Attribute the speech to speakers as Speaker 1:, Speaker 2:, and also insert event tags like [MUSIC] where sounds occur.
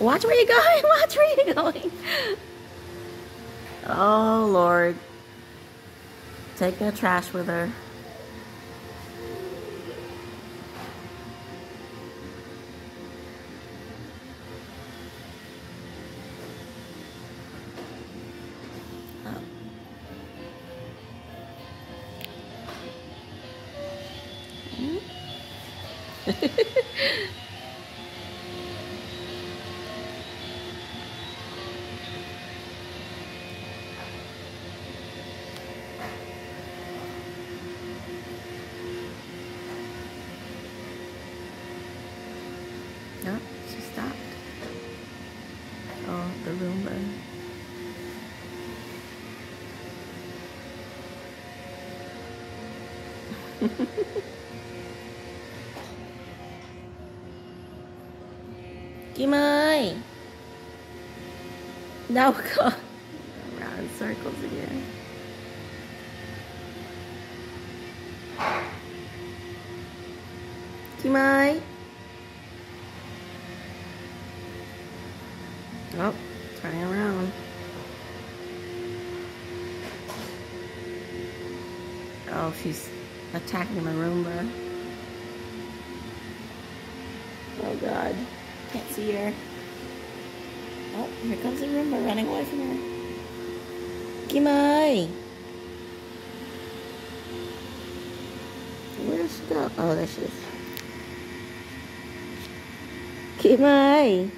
Speaker 1: Watch where you're going. [LAUGHS] Watch where you're going. Oh, Lord. Taking the trash with her. Oh. [LAUGHS] [LAUGHS] No, she stopped. Oh, the Roomba. Kim ơi Đâu có Around in circles again Kim ơi Oh, turning around. Oh, she's attacking the Roomba. Oh God, can't see her. Oh, here comes the Roomba running away from her. Kim ơi! Where did she go? Oh, there she is. Kim ơi!